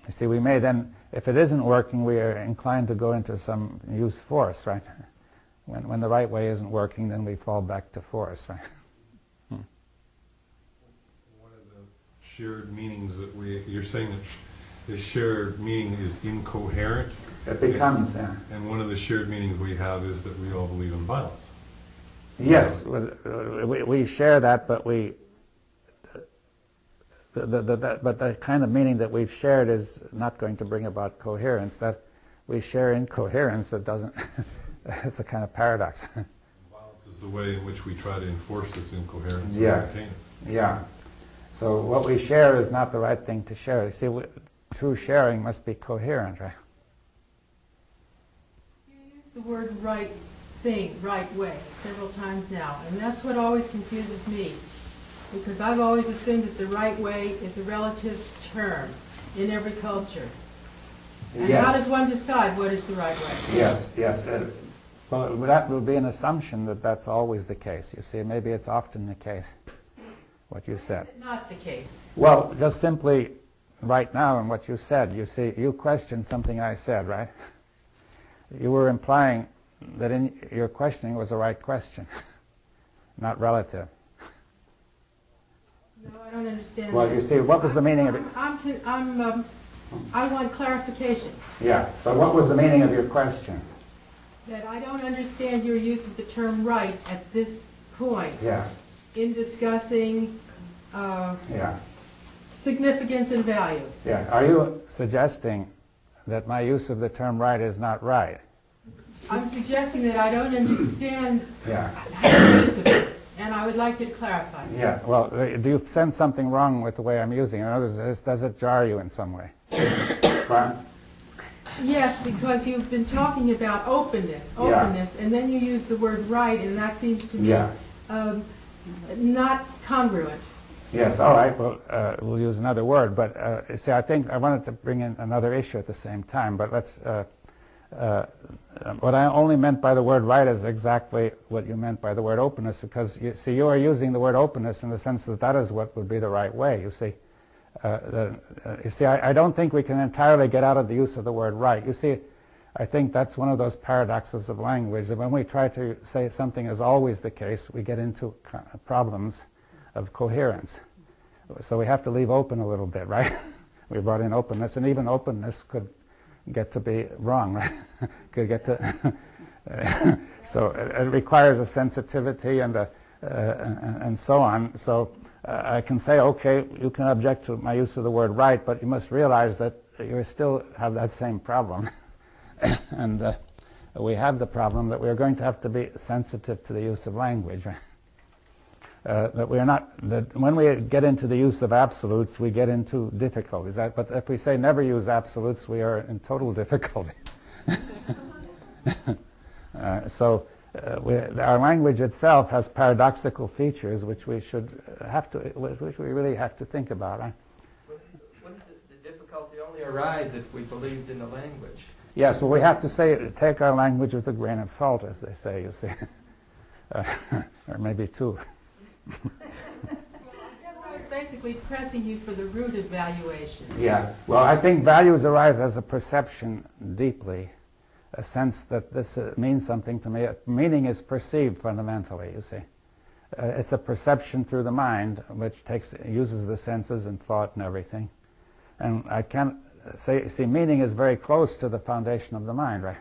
Speaker 1: You see, we may then, if it isn't working, we are inclined to go into some use force, right? When, when the right way isn't working, then we fall back to force, right?
Speaker 14: One of the shared meanings that we, you're saying that the shared meaning is incoherent?
Speaker 1: It becomes, yeah.
Speaker 14: And one of the shared meanings we have is that we all believe in violence.
Speaker 1: Yes, uh, we, we share that, but we, the, the, the, that- but the kind of meaning that we've shared is not going to bring about coherence. That we share incoherence, that doesn't, it's a kind of paradox.
Speaker 14: Violence is the way in which we try to enforce this incoherence
Speaker 1: Yeah.
Speaker 14: it.
Speaker 1: Yeah. So what we share is not the right thing to share. You see, we, true sharing must be coherent, right?
Speaker 11: You use the word right thing, right way, several times now, and that's what always confuses me. Because I've always assumed that the right way is a relative term in every culture. And how does one decide what is the right way?
Speaker 1: Yes, yes. Well, that will be an assumption that that's always the case. You see, maybe it's often the case, what you said.
Speaker 11: Not the case.
Speaker 1: Well, just simply right now in what you said, you see, you questioned something I said, right? You were implying that in your questioning was the right question, not relative.
Speaker 11: No, I don't understand.
Speaker 1: Well,
Speaker 11: that.
Speaker 1: you see, what was the meaning of it?
Speaker 11: I'm, con- I'm, um, I want clarification,
Speaker 1: Yeah, but what was the meaning of your question?
Speaker 11: that I don't understand your use of the term right at this point
Speaker 1: Yeah,
Speaker 11: in discussing, uh,
Speaker 1: yeah,
Speaker 11: significance and value.
Speaker 1: yeah. Are you suggesting that my use of the term right is not right?
Speaker 11: I'm suggesting that I don't understand
Speaker 1: Yeah.
Speaker 11: Like you to clarify.
Speaker 1: Yeah, well, uh, do you sense something wrong with the way I'm using it? In other words, does- does it jar you in some way?
Speaker 11: Yes, because you've been talking about openness,
Speaker 1: Yeah.
Speaker 11: openness, and then you use the word right, and that seems to me
Speaker 1: Yeah.
Speaker 11: um, not congruent.
Speaker 1: Yes, all right, well, uh, we'll use another word, but uh, see, I think I wanted to bring in another issue at the same time, but let's, uh, uh, what I only meant by the word right is exactly what you meant by the word openness, because you see, you are using the word openness in the sense that that is what would be the right way, you see. Uh, the, uh, you see, I, I don't think we can entirely get out of the use of the word right. You see, I think that's one of those paradoxes of language, that when we try to say something is always the case, we get into problems of coherence. So we have to leave open a little bit, right? we brought in openness, and even openness could get to be wrong, could get to. so it, it requires a sensitivity and a, uh, and, and so on. So uh, I can say, okay, you can object to my use of the word right, but you must realize that you still have that same problem. and uh, we have the problem that we're going to have to be sensitive to the use of language. Right? Uh, that we are not that when we get into the use of absolutes, we get into difficulties. That, but if we say never use absolutes, we are in total difficulty. uh, so uh, we, our language itself has paradoxical features, which we should have to, which we really have to think about. Right?
Speaker 10: Wouldn't the, the difficulty only arise if we believed in the language?
Speaker 1: Yes, well, we have to say take our language with a grain of salt, as they say. You see, uh, or maybe two.
Speaker 11: Basically pressing you for the root of valuation.
Speaker 1: Yeah. Well, I think values arise as a perception deeply, a sense that this uh, means something to me. Meaning is perceived fundamentally, you see. Uh, it's a perception through the mind, which takes uses the senses and thought and everything. And I can't say, see, meaning is very close to the foundation of the mind, right?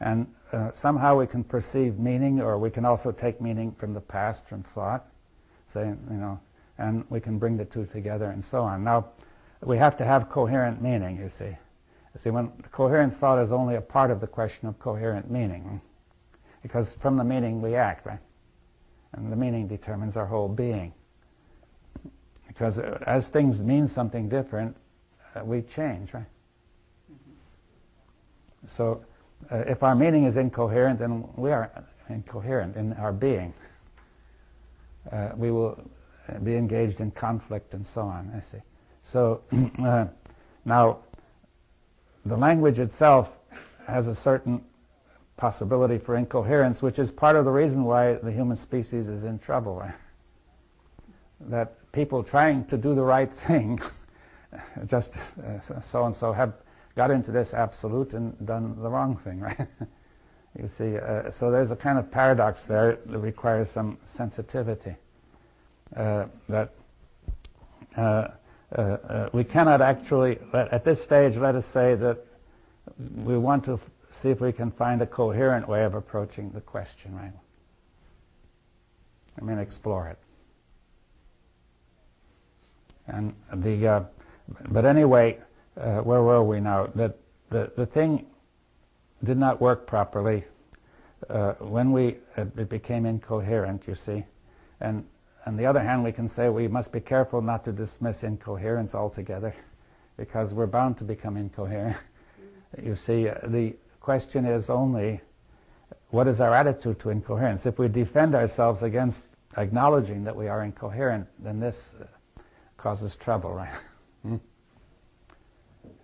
Speaker 1: And uh, somehow we can perceive meaning, or we can also take meaning from the past, from thought, say, you know, and we can bring the two together and so on. Now, we have to have coherent meaning, you see. You see, when coherent thought is only a part of the question of coherent meaning, because from the meaning we act, right? And the meaning determines our whole being. Because uh, as things mean something different, uh, we change, right? So uh, if our meaning is incoherent, then we are incoherent in our being. Uh, we will uh, be engaged in conflict and so on, I see. So uh, now, the language itself has a certain possibility for incoherence, which is part of the reason why the human species is in trouble. that people trying to do the right thing, just uh, so and so, have got into this absolute and done the wrong thing, right? You see, uh, so there's a kind of paradox there that requires some sensitivity. Uh, that uh, uh, uh, we cannot actually, at this stage, let us say that we want to see if we can find a coherent way of approaching the question, right? I mean, explore it. And the, uh, but anyway, where were we now? That the, the thing did not work properly uh, when we it became incoherent. You see, and on the other hand, we can say we must be careful not to dismiss incoherence altogether, because we're bound to become incoherent. you see, uh, the question is only what is our attitude to incoherence? If we defend ourselves against acknowledging that we are incoherent, then this uh, causes trouble, right? hmm?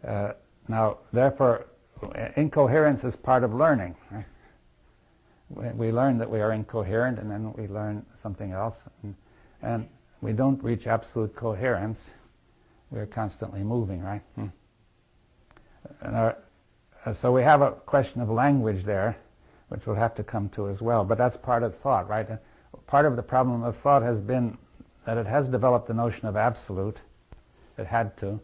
Speaker 1: uh, now, therefore, incoherence is part of learning. Right? We learn that we are incoherent, and then we learn something else, and, and we don't reach absolute coherence. We are constantly moving, right? Hmm. Our, uh, so we have a question of language there, which we'll have to come to as well. But that's part of thought, right? Uh, part of the problem of thought has been that it has developed the notion of absolute. It had to.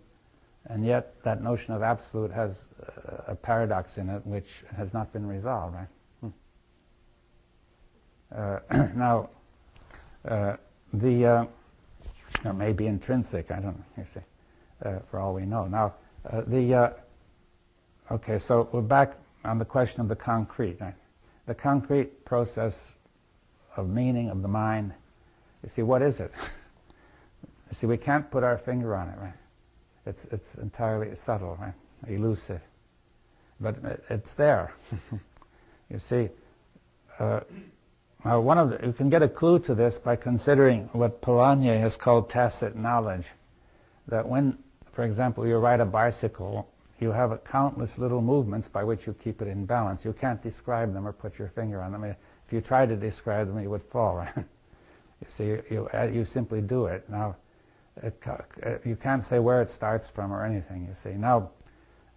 Speaker 1: And yet that notion of absolute has uh, a paradox in it which has not been resolved, right? Hmm. Uh, now, uh, the, uh, or maybe intrinsic, I don't know, you see, uh, for all we know. Now, uh, the, okay, so we're back on the question of the concrete. Right? The concrete process of meaning of the mind you see, what is it? you see, we can't put our finger on it, right? It's, it's entirely subtle, right? Elusive. But it's there. you see, uh, one of the, you can get a clue to this by considering what Polanyi has called tacit knowledge. That when, for example, you ride a bicycle, you have countless little movements by which you keep it in balance. You can't describe them or put your finger on them. If you tried to describe them, you would fall? You see, you, uh, you simply do it. Now, it, uh, you can't say where it starts from or anything, you see. Now,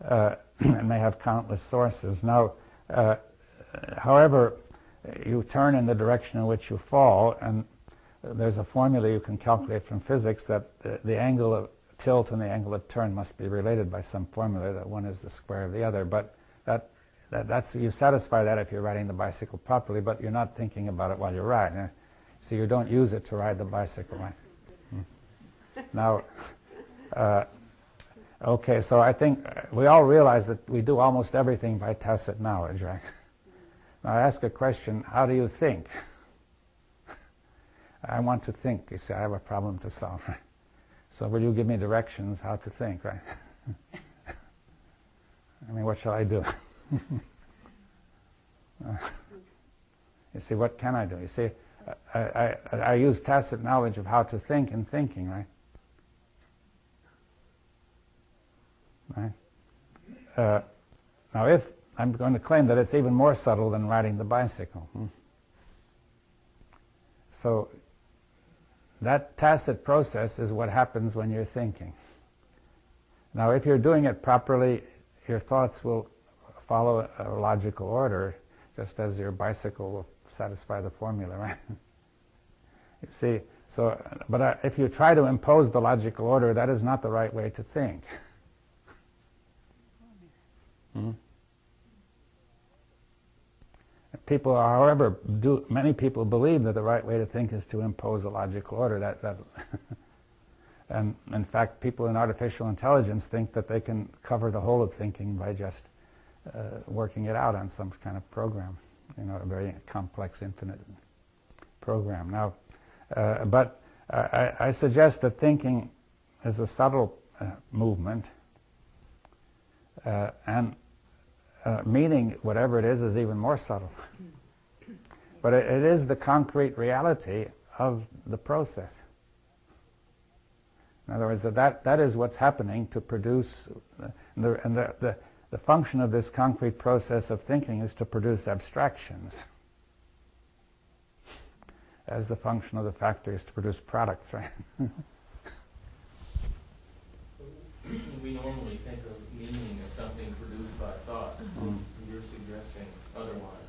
Speaker 1: uh, it may have countless sources. Now, uh, however, you turn in the direction in which you fall, and there's a formula you can calculate from physics that the, the angle of tilt and the angle of turn must be related by some formula, that one is the square of the other. But that, that, that's, you satisfy that if you're riding the bicycle properly, but you're not thinking about it while you're riding. So you don't use it to ride the bicycle, right? Now, uh, okay, so I think we all realize that we do almost everything by tacit knowledge, right? Now I ask a question, how do you think? I want to think, you see, I have a problem to solve, right? So will you give me directions how to think, right? I mean, what shall I do? uh, you see, what can I do? You see, I, I, I use tacit knowledge of how to think in thinking, right? Right? Uh, now, if I'm going to claim that it's even more subtle than riding the bicycle. Hmm? So, that tacit process is what happens when you're thinking. Now, if you're doing it properly, your thoughts will follow a logical order, just as your bicycle will satisfy the formula, right? you see, so, but uh, if you try to impose the logical order, that is not the right way to think. hmm? People, however, do, many people believe that the right way to think is to impose a logical order. That, that and in fact, people in artificial intelligence think that they can cover the whole of thinking by just uh, working it out on some kind of program you know, a very complex, infinite program. Now, uh, but I, I, suggest that thinking is a subtle uh, movement, Uh, and uh, meaning, whatever it is, is even more subtle. but it, it is the concrete reality of the process. In other words, that, that, that is what's happening to produce, and, the, and the, the, the function of this concrete process of thinking is to produce abstractions, as the function of the factory is to produce products, right?
Speaker 10: We normally think of meaning as something produced by thought.
Speaker 1: Mm.
Speaker 10: You're suggesting otherwise.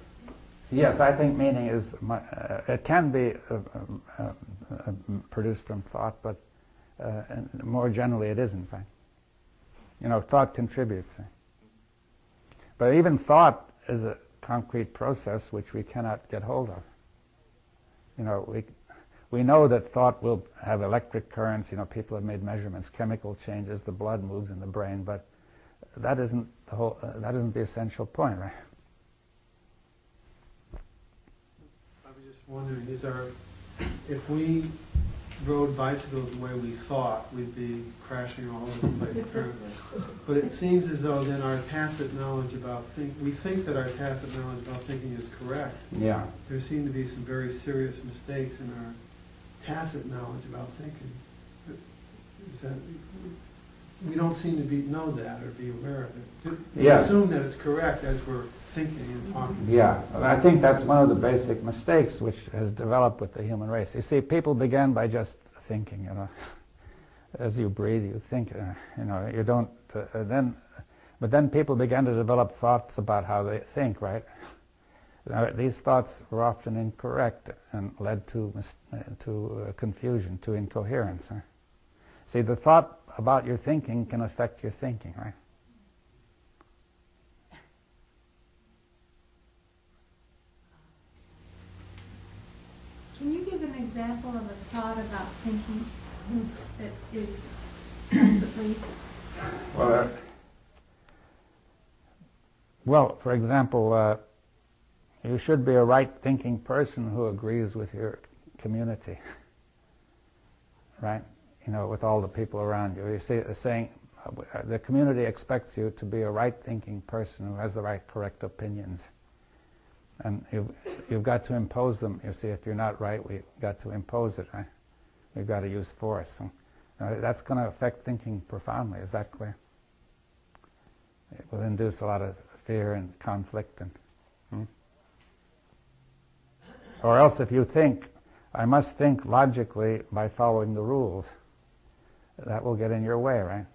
Speaker 1: Yes, I think meaning is, uh, it can be uh, um, uh, produced from thought, but uh, more generally it is, in fact. You know, thought contributes. But even thought is a concrete process which we cannot get hold of. You know, we, we know that thought will have electric currents. You know, people have made measurements, chemical changes, the blood moves in the brain, but that isn't the whole. Uh, that isn't the essential point, right?
Speaker 4: I was just wondering, is our, if we rode bicycles the way we thought, we'd be crashing all over the place apparently. But it seems as though then our tacit knowledge about think, we think that our tacit knowledge about thinking is correct.
Speaker 1: Yeah.
Speaker 4: There seem to be some very serious mistakes in our tacit knowledge about thinking. Is that, we don't seem to be, know that or be aware of it. We
Speaker 1: Yes.
Speaker 4: assume that it's correct as we're thinking and talking.
Speaker 1: Yeah, I think that's one of the basic mistakes which has developed with the human race. You see, people began by just thinking, you know. As you breathe, you think, uh, you know, you don't, uh, then, but then people began to develop thoughts about how they think, right? Now, these thoughts were often incorrect and led to, to uh, confusion, to incoherence. Huh? See, the thought about your thinking can affect your thinking, right?
Speaker 9: Can you give an example of a thought about thinking that is tacitly?
Speaker 1: Well, uh, well, for example, uh, you should be a right-thinking person who agrees with your community, right? You know, with all the people around you. You see, uh, saying uh, the community expects you to be a right-thinking person who has the right, correct opinions, and you've you've got to impose them. You see, if you're not right, we've got to impose it. Right? We've got to use force. And, uh, that's going to affect thinking profoundly. Is that clear? It will induce a lot of fear and conflict and. Hmm? Or else, if you think, I must think logically by following the rules, that will get in your way, right?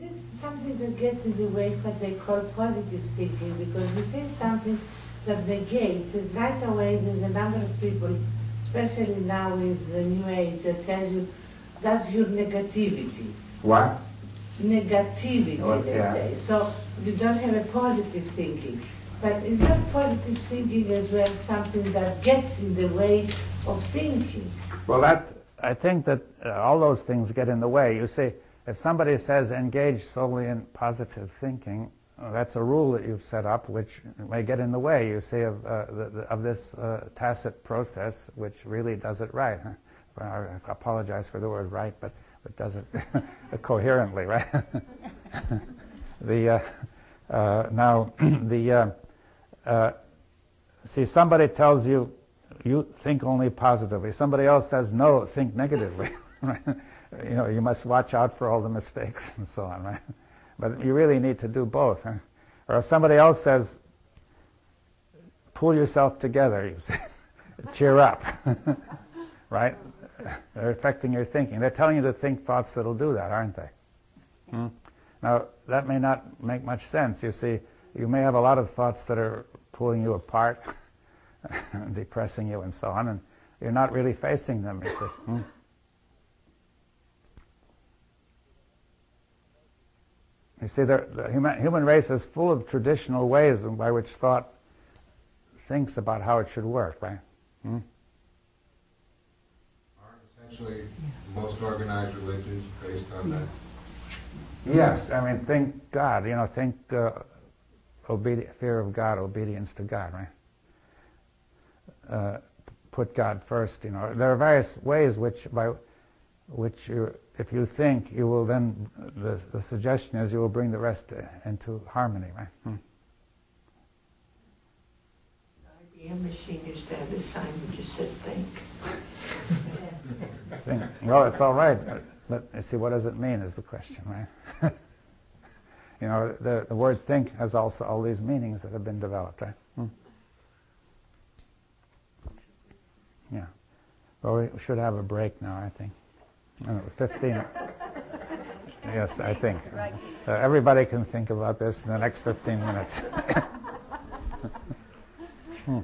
Speaker 15: This is something that gets in the way of what they call positive thinking, because you say something that negates, and right away there's a number of people, especially now with the new age, that tell you that's your negativity.
Speaker 1: What?
Speaker 15: Negativity,
Speaker 1: Oh,
Speaker 15: they say. So you don't have a positive thinking. But is that positive thinking as well something that gets in the way of thinking?
Speaker 1: Well, that's. I think that uh, all those things get in the way. You see, if somebody says engage solely in positive thinking, uh, that's a rule that you've set up, which may get in the way. You see of uh, the, the, of this uh, tacit process, which really does it right. I apologize for the word right, but it does it coherently, right? the uh, uh, now the uh, see somebody tells you you think only positively. Somebody else says no, think negatively. you know, you must watch out for all the mistakes and so on, right? But you really need to do both. Huh? Or if somebody else says, pull yourself together, you say, cheer up, right? They're affecting your thinking. They're telling you to think thoughts that'll do that, aren't they? Hmm? Now, that may not make much sense. You see, you may have a lot of thoughts that are pulling you apart, depressing you, and so on, and you're not really facing them, you see. Hmm? You see, the, the human, human race is full of traditional ways by which thought thinks about how it should work, right? Hmm?
Speaker 12: Essentially, most organized religions based on that.
Speaker 1: Yes, I mean, think God, you know, think uh, obedi- fear of God, obedience to God, right? Uh, put God first, you know. There are various ways which, by which you if you think, you will then, the, the suggestion is you will bring the rest uh, into harmony, right? Hmm.
Speaker 15: IBM machine used to have a sign that just said think.
Speaker 1: Think, well, it's all right, but you see, what does it mean is the question, right? you know, the, the word think has also all these meanings that have been developed, right? Hmm. Yeah. Well, we should have a break now, I think. Uh, 15. yes, I think. Uh, everybody can think about this in the next 15 minutes. hmm.